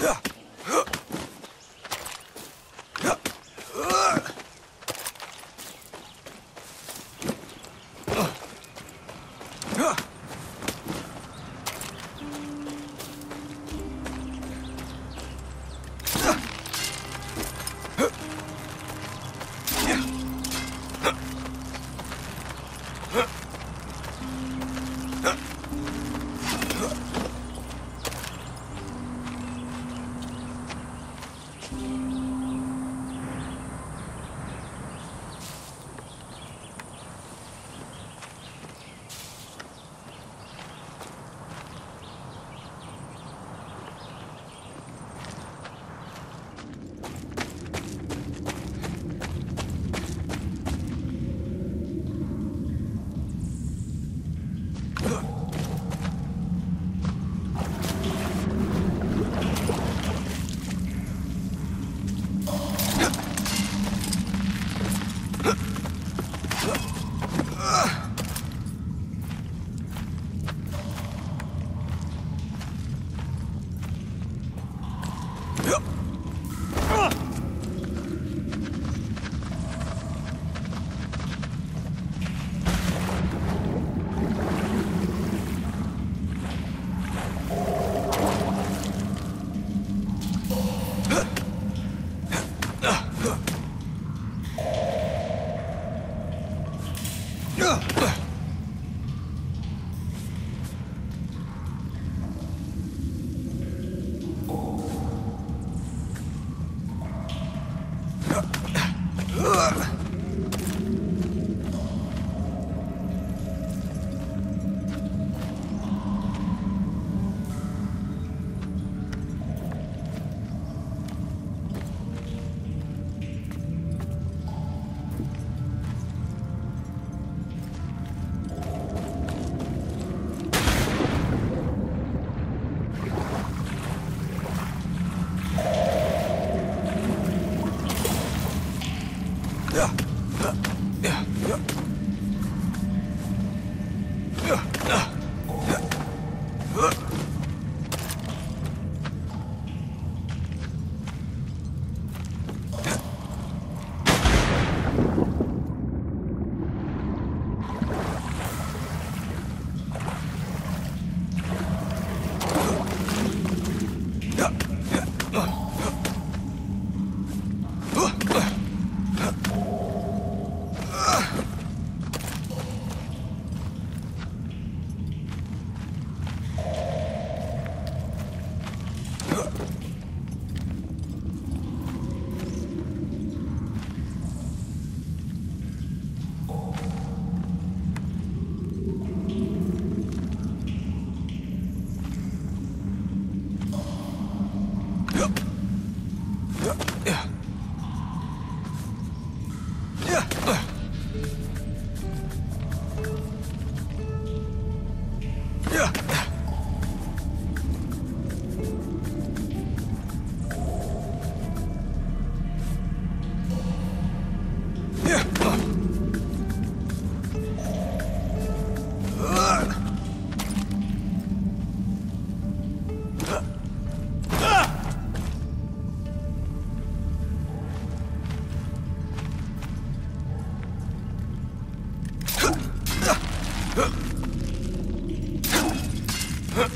Yeah. Ugh. Ugh! Yeah. Yeah. Yeah. Yeah.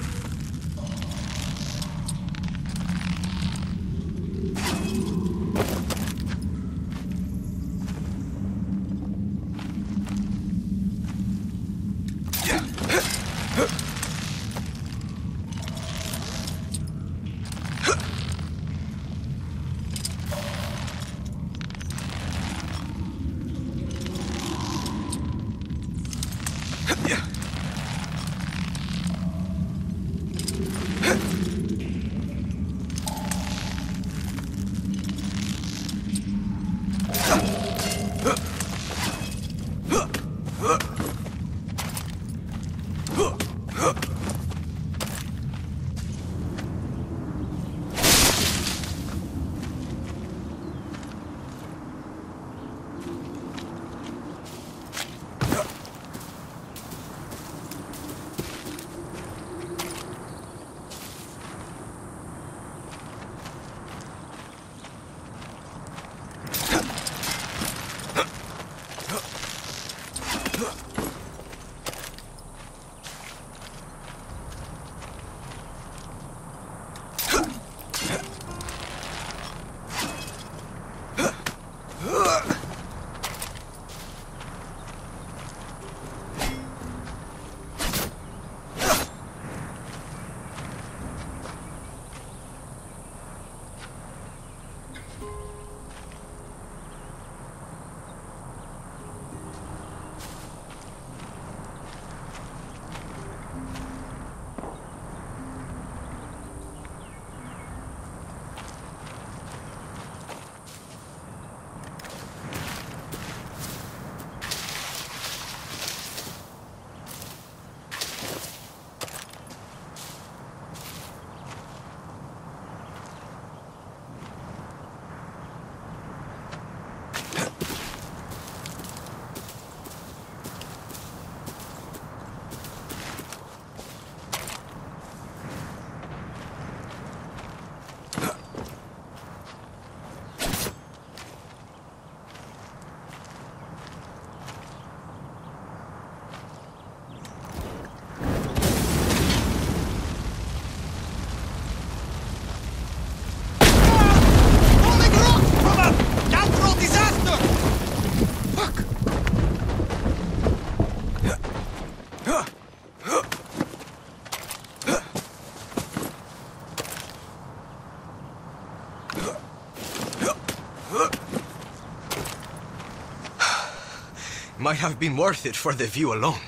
Might have been worth it for the view alone.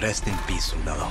Rest in peace, soldado.